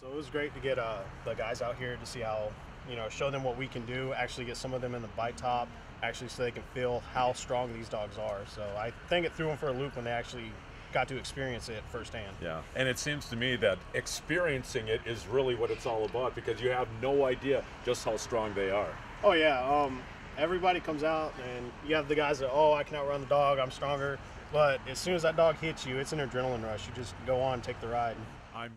So it was great to get uh, the guys out here to see how, you know, show them what we can do, actually get some of them in the bite top, actually so they can feel how strong these dogs are. So I think it threw them for a loop when they actually got to experience it firsthand. Yeah, and it seems to me that experiencing it is really what it's all about because you have no idea just how strong they are. Oh yeah, um, everybody comes out and you have the guys that oh I can outrun the dog, I'm stronger. But as soon as that dog hits you, it's an adrenaline rush. You just go on, take the ride. I'm